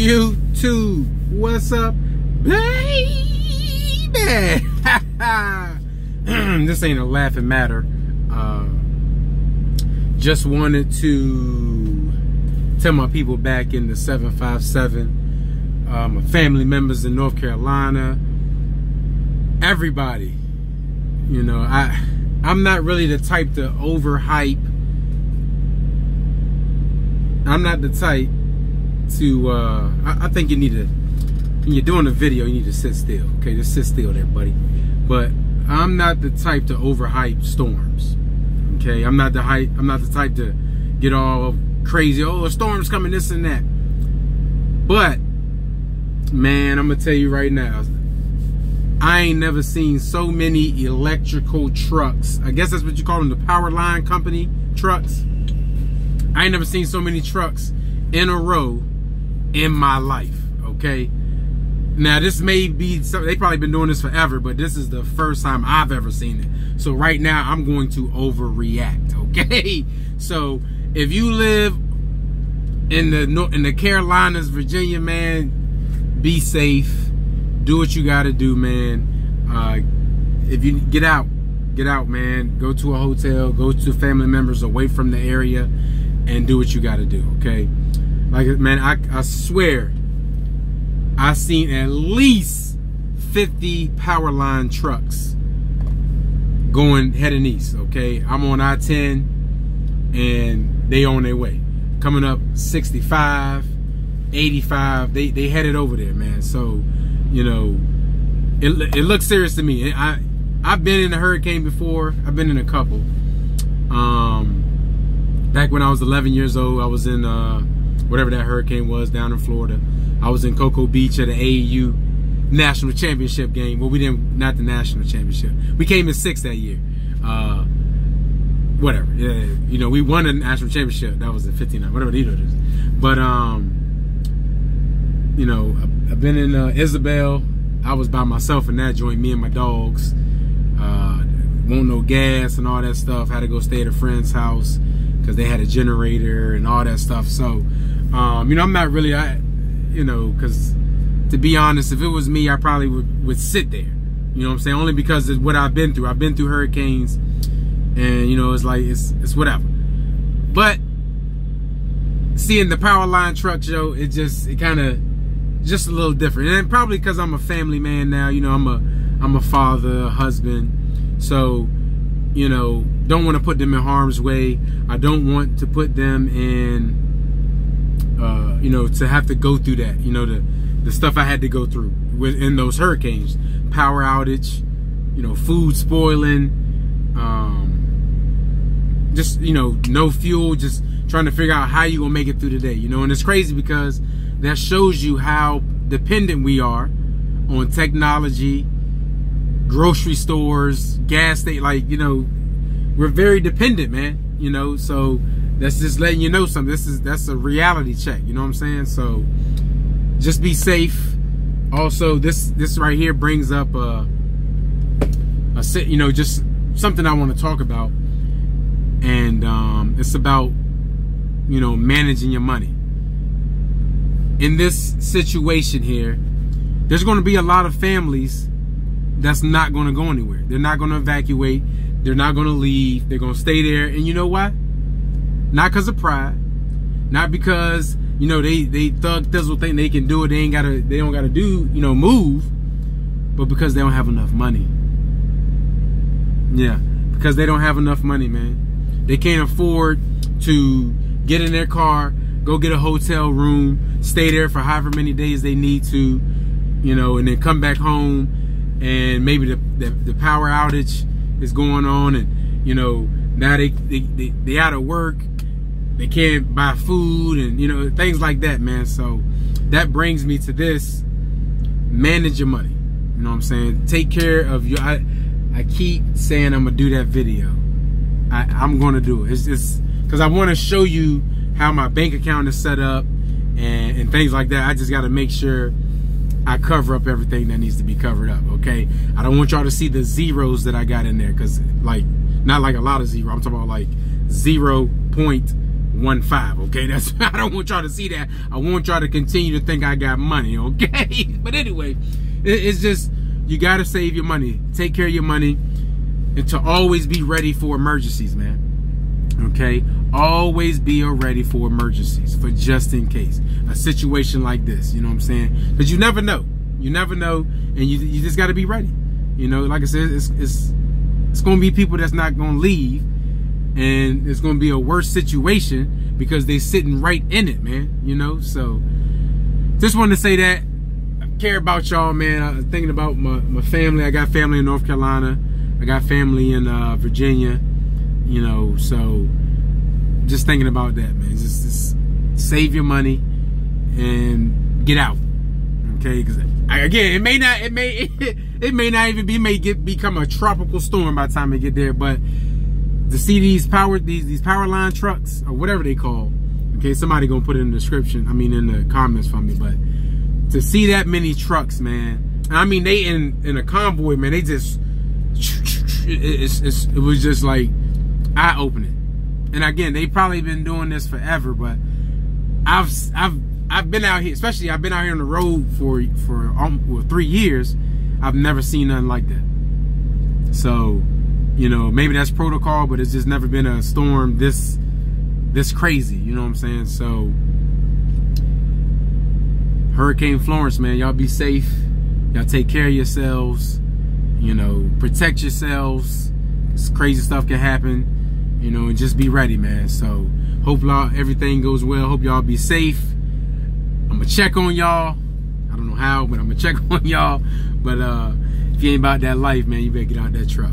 YouTube. What's up, baby? this ain't a laughing matter. Uh, just wanted to tell my people back in the 757, uh, my family members in North Carolina, everybody. You know, I I'm not really the type to overhype. I'm not the type to uh I, I, think you need to when you're doing a video you need to sit still okay? Just sit still there buddy. But i'm not the type to overhype storms okay? I'm not the hype i'm not the type to get all crazy oh a storm's coming this and that. But man i'm gonna tell you right now i ain't never seen so many electrical trucks. I guess that's what you call them the power line company trucks. I ain't never seen so many trucks in a row in my life, okay? Now, this may be, they probably been doing this forever, but this is the first time I've ever seen it. So right now, I'm going to overreact, okay? So if you live in the North, in the Carolinas, Virginia, man, be safe. Do what you got to do, man. Uh, if you get out, get out, man. Go to a hotel, go to family members away from the area, and do what you got to do, okay? Like, man, I, I swear, I seen at least 50 power line trucks going heading east, okay? I'm on I-10 and they on their way. Coming up 65, 85, they, they headed over there, man. So, you know, it, it looks serious to me. I, I've been in a hurricane before. I've been in a couple. Um, back when I was 11 years old, I was in uh, whatever that hurricane was down in Florida. I was in Cocoa Beach at an AAU national championship game. Well, we didn't, not the national championship. We came in sixth that year. Uh, whatever. Yeah, you know, we won a national championship. That was in 59, whatever the is. But, um, you know, I've been in uh, Isabel. I was by myself in that joint, me and my dogs. Uh, won't no gas and all that stuff. Had to go stay at a friend's house because they had a generator and all that stuff. So, um, you know, I'm not really, I, you know, because to be honest, if it was me, I probably would, would sit there. You know what I'm saying? Only because of what I've been through. I've been through hurricanes, and you know, it's like it's it's whatever. But seeing the power line truck show, it just it kind of just a little different, and probably because I'm a family man now. You know, I'm a I'm a father, a husband, so you know, don't want to put them in harm's way. I don't want to put them in uh, you know, to have to go through that, you know, the the stuff I had to go through within those hurricanes, power outage, you know, food spoiling, um, just you know, no fuel, just trying to figure out how you gonna make it through the day, you know, and it's crazy because that shows you how dependent we are on technology, grocery stores, gas station, like you know, we're very dependent, man. You know, so that's just letting you know something. This is that's a reality check. You know what I'm saying? So just be safe. Also, this this right here brings up a, a you know just something I want to talk about, and um, it's about you know managing your money. In this situation here, there's going to be a lot of families that's not going to go anywhere. They're not going to evacuate. They're not going to leave. They're going to stay there. And you know what? Not because of pride. Not because, you know, they, they thug thizzle think they can do it. They ain't gotta, they don't gotta do, you know, move. But because they don't have enough money. Yeah. Because they don't have enough money, man. They can't afford to get in their car, go get a hotel room, stay there for however many days they need to, you know, and then come back home and maybe the, the, the power outage is going on and, you know, now they, they, they, they out of work they can't buy food and you know things like that man. So that brings me to this. Manage your money. You know what i'm saying? Take care of your i, I keep saying i'm gonna do that video. I, i'm gonna do it. It's just because i want to show you how my bank account is set up and, and things like that. I just got to make sure I cover up everything that needs to be covered up, okay? I don't want y'all to see the zeros that I got in there because, like, not like a lot of zero. I'm talking about like zero point one five. Okay, that's I don't want y'all to see that. I want y'all to continue to think I got money. Okay, but anyway, it, it's just you gotta save your money, take care of your money, and to always be ready for emergencies, man. Okay, always be ready for emergencies, for just in case a situation like this. You know what I'm saying? Because you never know. You never know, and you you just got to be ready. You know, like I said, it's it's it's gonna be people that's not gonna leave and it's gonna be a worse situation because they sitting right in it, man. You know, so just wanted to say that. I care about y'all, man. I'm thinking about my, my family. I got family in North Carolina. I got family in uh, Virginia. You know, so just thinking about that, man. Just, just save your money and get out. Okay, because again, it may not, it may, it, it may not even be, may get become a tropical storm by the time they get there, but to see these power these these power line trucks or whatever they call. Okay, somebody gonna put it in the description. I mean in the comments for me, but to see that many trucks, man. I mean they in in a convoy, man. They just it's, it's, it was just like eye opening. And again, they probably been doing this forever, but I've I've I've been out here, especially I've been out here on the road for for um, well, three years. I've never seen nothing like that. So you know, maybe that's protocol, but it's just never been a storm this this crazy. You know what I'm saying? So Hurricane Florence, man, y'all be safe. Y'all take care of yourselves. You know, protect yourselves. crazy stuff can happen. You know, and just be ready, man. So hope y'all everything goes well. Hope y'all be safe. I'm gonna check on y'all. I don't know how, but I'm gonna check on y'all. But uh if you ain't about that life, man, you better get out that truck.